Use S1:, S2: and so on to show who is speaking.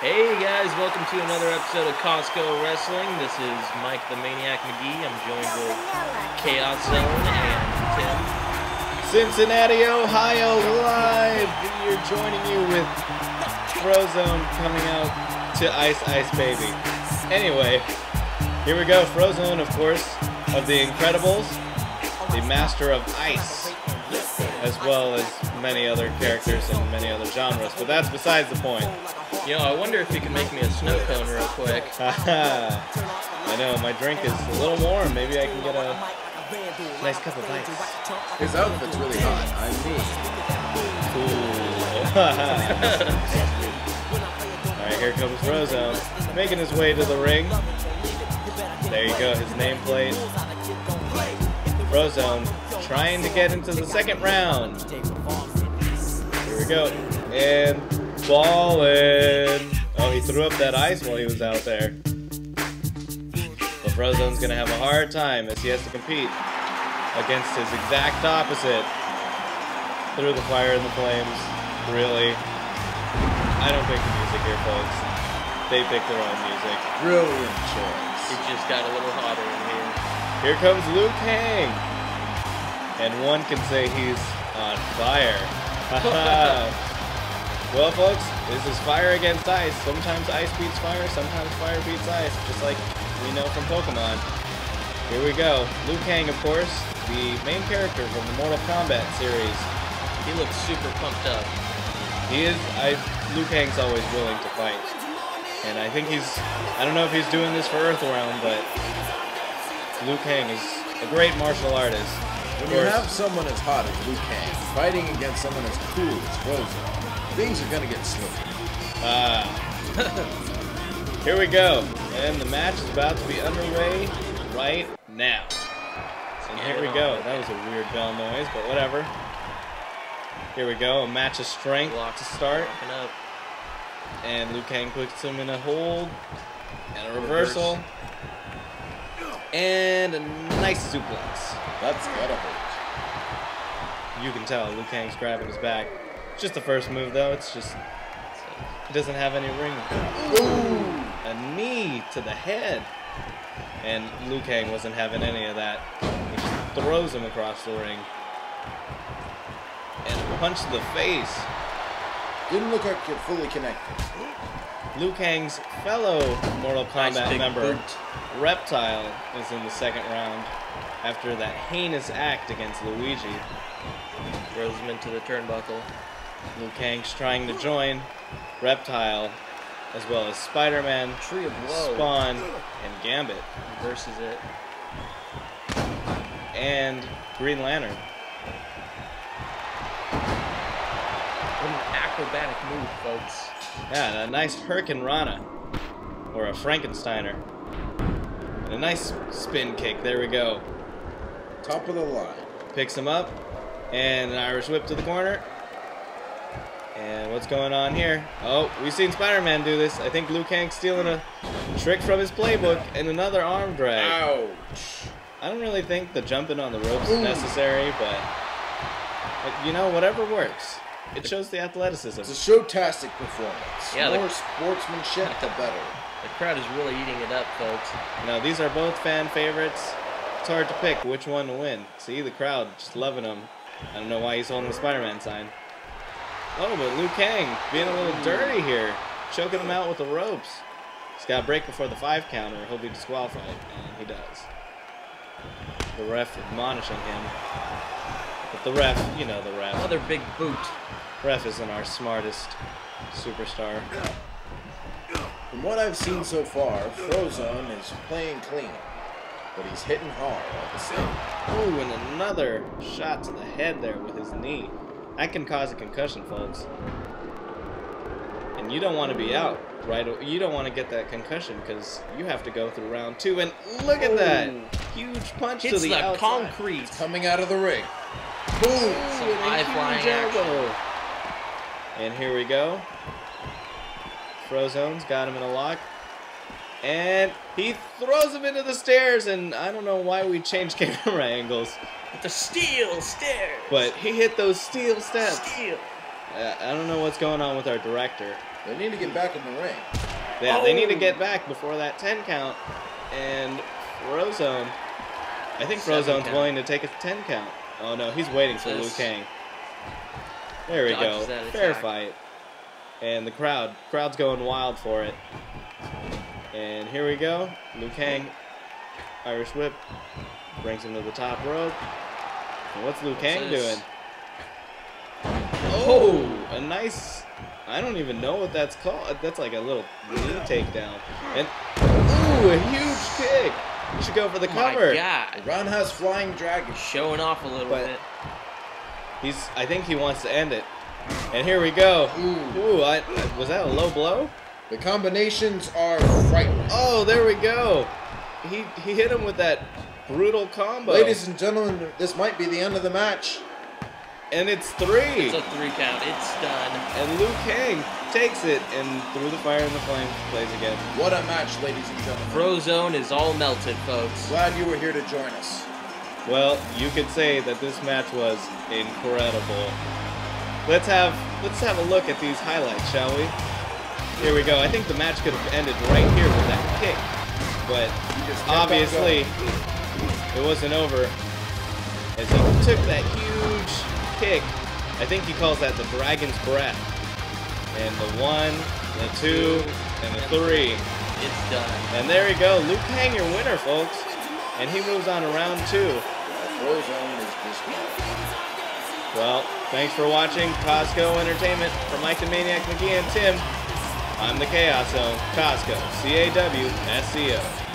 S1: Hey guys, welcome to another episode of CAWSCO Wrestling. This is Mike the Maniac McGee. I'm joined with Chaos Zone and Tim.
S2: Cincinnati, Ohio, live. We're joining you with Frozone coming out to Ice Ice Baby. Anyway, here we go. Frozone, of course, of the Incredibles, the master of ice, as well as many other characters and many other genres. But that's besides the point.
S1: Yo, I wonder if you can make me a snow cone real quick.
S2: I know my drink is a little warm. Maybe I can get a nice cup of ice.
S3: His outfit's really hot. I mean,
S2: Cool. Alright, here comes Rozo, making his way to the ring. There you go, his nameplate. Frozone trying to get into the second round. Here we go. And ballin'. Oh, he threw up that ice while he was out there. But Frozone's gonna have a hard time as he has to compete against his exact opposite. Through the fire and the flames. Really. I don't pick the music here, folks. They pick their own music.
S3: brilliant choice.
S1: It just got a little hotter in here.
S2: Here comes Liu Kang. And one can say he's on fire. well, folks, this is fire against ice. Sometimes ice beats fire, sometimes fire beats ice, just like we know from Pokemon. Here we go. Liu Kang, of course, the main character from the Mortal Kombat series.
S1: He looks super pumped up.
S2: He is, I, Liu Kang's always willing to fight. And I think he's, I don't know if he's doing this for Earthrealm, but Liu Kang is a great martial artist.
S3: When you have someone as hot as Liu Kang fighting against someone as cool as Frozone, things are gonna get slippery.
S2: Ah. Here we go. And the match is about to be underway right now. And here we go. That was a weird bell noise, but whatever. Here we go. A match of strength
S1: Block
S2: to start. And Liu Kang puts him in a hold. And a reversal. And a nice suplex.
S3: That's gotta hurt.
S2: You can tell Liu Kang's grabbing his back. Just the first move though. It's just he doesn't have any ring. Ooh, a knee to the head. And Liu Kang wasn't having any of that. He just throws him across the ring. And a punch to the face.
S3: Didn't look like you're fully connected.
S2: Liu Kang's fellow Mortal Kombat
S1: big
S2: member,
S1: boot.
S2: Reptile, is in the second round after that heinous act against Luigi.
S1: Throws him into the turnbuckle.
S2: Liu Kang's trying to join Reptile, as well as Spider-Man,
S1: Tree of Woe.
S2: Spawn, and Gambit,
S1: Versus it.
S2: and Green Lantern.
S1: What an acrobatic move, folks.
S2: Yeah, and a nice Hurricanrana, or a Frankensteiner, and a nice spin kick. There we go.
S3: Top of the line.
S2: Picks him up, and an Irish whip to the corner. And what's going on here? Oh, we've seen Spider-Man do this. I think Liu Kang's stealing a trick from his playbook and another arm drag.
S3: Ouch.
S2: I don't really think the jumping on the ropes is necessary, but, but you know, whatever works. It shows the athleticism.
S3: It's a showtastic performance.
S1: Yeah, the-
S3: More sportsmanship, the better.
S1: The crowd is really eating it up, folks.
S2: Now, these are both fan favorites. It's hard to pick which one to win. See, the crowd just loving him. I don't know why he's holding the Spider-Man sign. Oh, but Liu Kang being a little dirty here. Choking him out with the ropes. He's got to break before the five count or he'll be disqualified. And he does. The ref admonishing him. But the ref, you know the ref.
S1: Another big boot.
S2: Ref isn't our smartest superstar.
S3: From what I've seen so far, Frozone is playing clean, but he's hitting hard all the same.
S2: Ooh, and another shot to the head there with his knee. That can cause a concussion, folks. And you don't want to be out, right? You don't want to get that concussion because you have to go through round two. And look at that! Huge punch
S1: Hits
S2: to the,
S1: the
S2: outside.
S1: concrete.
S3: Coming out of the ring. Boom.
S2: Ooh,
S1: Some high
S2: huge
S1: flying action.
S2: Elbow. And here we go. Frozone's got him in a lock. And he throws him into the stairs, and I don't know why we changed camera angles,
S1: With the steel stairs.
S2: but he hit those steel steps.
S1: Steel.
S2: Uh, I don't know what's going on with our director.
S3: They need to get back in the ring.
S2: Yeah, they need to
S1: Oh.
S2: get back before that 10 count. And Frozone, I think
S1: Seven
S2: Frozone's
S1: count.
S2: willing to take a 10 count. Oh no, he's waiting for Liu
S1: This-
S2: Kang. There we go.
S1: Dodges that
S2: Fair fight. And the crowd, crowd's going wild for it. And here we go. Liu Kang, Irish whip, brings him to the top rope. And what's Liu Kang
S1: this?
S2: doing? Oh! oh, a nice. I don't even know what that's called. That's like a little knee takedown. And ooh, a huge kick. You should go for the
S1: Oh
S2: cover.
S1: my God.
S3: Ron has flying dragon.
S1: Showing off a little
S2: But-
S1: bit.
S2: He's. I think he wants to end it. And here we go.
S3: Ooh.
S2: Ooh, I, was that a low blow?
S3: The combinations are frightening.
S2: Oh, there we go. He he hit him with that brutal combo.
S3: Ladies and gentlemen, this might be the end of the match.
S2: and it's three.
S1: It's a three count. It's done.
S2: And Liu Kang takes it and through the fire and the flames plays again.
S3: What a match, ladies and gentlemen.
S1: Frozone is all melted, folks.
S3: Glad you were here to join us.
S2: Well, you could say that this match was incredible. Let's have let's have a look at these highlights, shall we? Here we go. I think the match could have ended right here with that kick, but
S3: You just kept on
S2: obviously it wasn't over as he took that huge kick. I think he calls that the dragon's breath. And the one, the two, and the three.
S1: It's done.
S2: And there you go, Liu Kang, your winner, folks. And he moves on to round two. Well, thanks for watching CAWSCO Entertainment. For Mike the Maniac McGee and Tim, I'm the Chaos CAWSCO, C A W S C O.